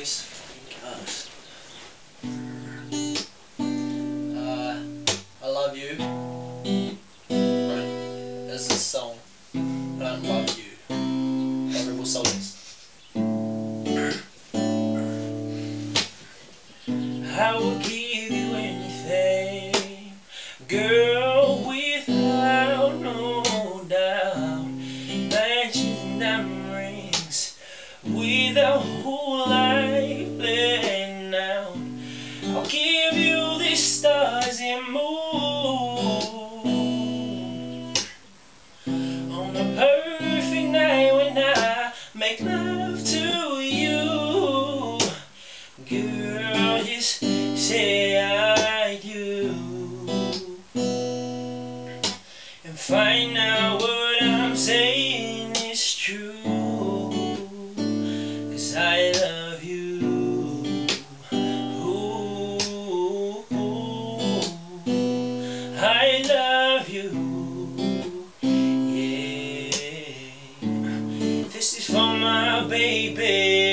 this fucking. Uh, I love you. Right. There's a song. I love you. Rebel Souljahz. I will give you anything, girl, without no doubt. Matching diamond rings, with a whole life on the perfect night when I make love to you, girl. Just say I do and find out what I'm saying is true. My baby.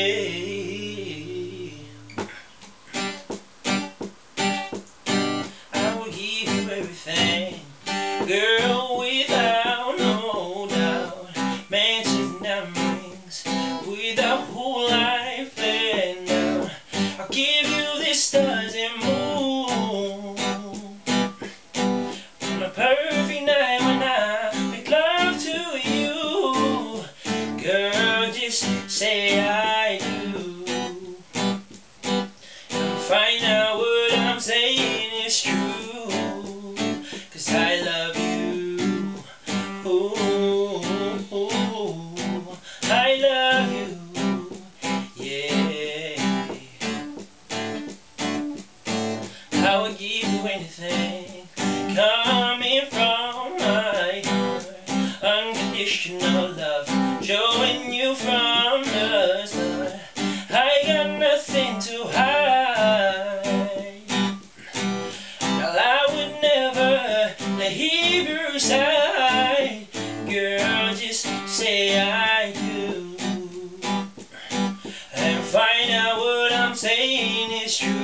Say I do. Find out what I'm saying is true. Cause I love you. Ooh, I love you. Yeah. I would give you anything coming from my heart. Unconditional your side. Girl, just say I do. And find out what I'm saying is true.